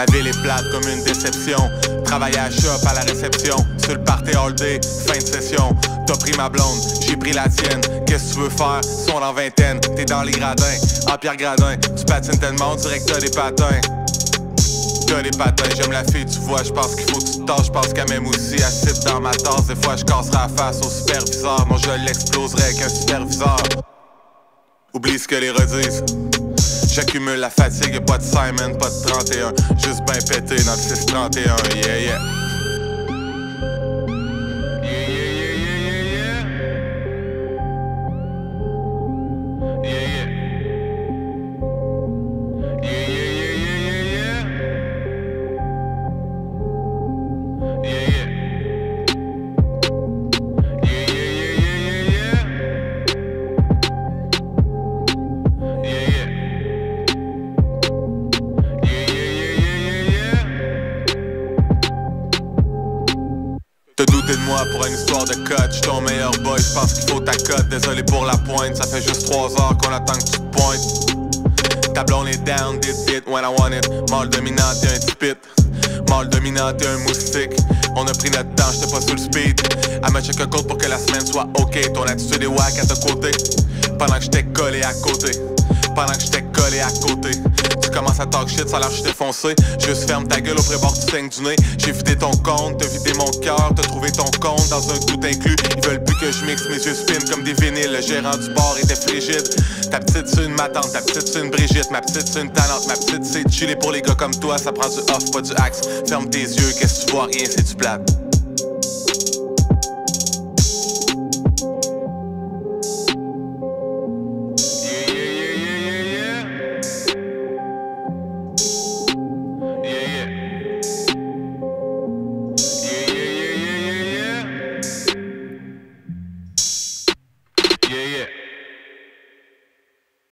Ma ville est plate comme une déception. Travailler à shop à la réception. Sur le party all day, fin de session. T'as pris ma blonde, j'ai pris la tienne. Qu'est-ce que tu veux faire? Sont en vingtaine, t'es dans les gradins. Ah, Pierre Gradin, tu patines tellement direct t'as des patins. T'as des patins, j'aime la fille, tu vois, je pense qu'il faut que tu tâches, je pense qu'elle m'aime aussi, assise dans ma tasse, des fois je casserai la face au superviseur, moi je l'exploserai avec un superviseur. Oublie ce que les redisent. J'accumule la fatigue, pas de Simon, pas de 31. Juste ben pété dans le 631, yeah yeah. Yeah, de moi pour une histoire de cote, j'suis ton meilleur boy, j'pense qu'il faut ta cote, désolé pour la pointe, ça fait juste 3 heures qu'on attend que tu te pointes. Ta blonde est down, dit it when I want it, mal dominant t'es un tipit, mal dominant t'es un moustique. On a pris notre temps, j'étais pas sur le speed. Elle me check un code pour que la semaine soit ok. Ton attitude est wack à ta côté. Pendant que j'étais collé à côté. Pendant que j'étais Tu commences à talk shit, ça a l'air que je t'ai foncé. Juste ferme ta gueule au prébord, tu saignes du nez. J'ai vidé ton compte, t'as vidé mon cœur, t'as trouvé ton compte dans un tout inclus. Ils veulent plus que je mixe, mes yeux spin comme des vinyles. Le gérant du bar était frigide. Ta petite c'est une matante, ta petite c'est une Brigitte, ma petite c'est une talente, ma petite c'est chiller pour les gars comme toi. Ça prend du off, pas du axe. Ferme tes yeux, qu'est-ce que tu vois, rien, c'est du plate.